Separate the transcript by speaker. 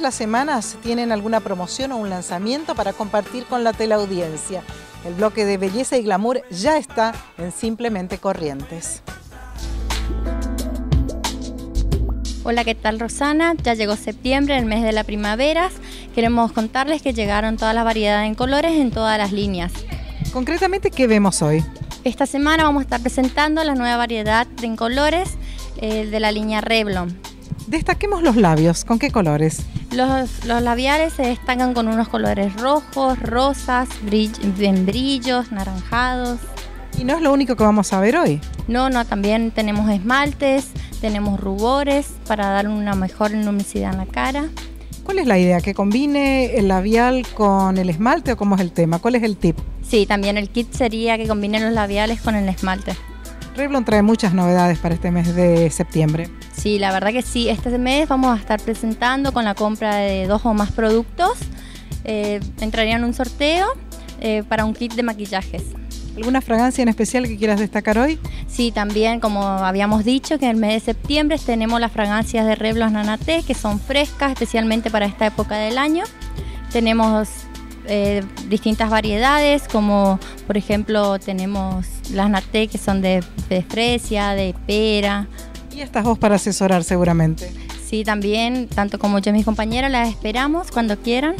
Speaker 1: Todas las semanas tienen alguna promoción o un lanzamiento para compartir con la teleaudiencia. El bloque de belleza y glamour ya está en Simplemente Corrientes.
Speaker 2: Hola, ¿qué tal Rosana? Ya llegó septiembre, el mes de la primavera. Queremos contarles que llegaron todas las variedades en colores en todas las líneas.
Speaker 1: Concretamente, ¿qué vemos hoy?
Speaker 2: Esta semana vamos a estar presentando la nueva variedad en colores eh, de la línea Revlon.
Speaker 1: Destaquemos los labios, ¿con qué colores?
Speaker 2: Los, labiales se destacan con unos colores rojos, rosas, en brillos, naranjados.
Speaker 1: ¿Y no es lo único que vamos a ver hoy?
Speaker 2: No, no, también tenemos esmaltes, tenemos rubores para dar una mejor luminosidad en la cara.
Speaker 1: ¿Cuál es la idea? ¿Que combine el labial con el esmalte o cómo es el tema? ¿Cuál es el tip?
Speaker 2: Sí, también el kit sería que combinen los labiales con el esmalte.
Speaker 1: Revlon trae muchas novedades para este mes de septiembre.
Speaker 2: Sí, la verdad que sí. Este mes vamos a estar presentando con la compra de dos o más productos. Eh, entrarían en un sorteo eh, para un kit de maquillajes.
Speaker 1: ¿Alguna fragancia en especial que quieras destacar hoy?
Speaker 2: Sí, también, como habíamos dicho, que en el mes de septiembre tenemos las fragancias de Revlon Nanaté, que son frescas, especialmente para esta época del año. Tenemos eh, distintas variedades, como por ejemplo tenemos las naté que son de, de fresia, de pera.
Speaker 1: Y estas dos para asesorar seguramente.
Speaker 2: Sí, también, tanto como yo y mis compañeras, las esperamos cuando quieran.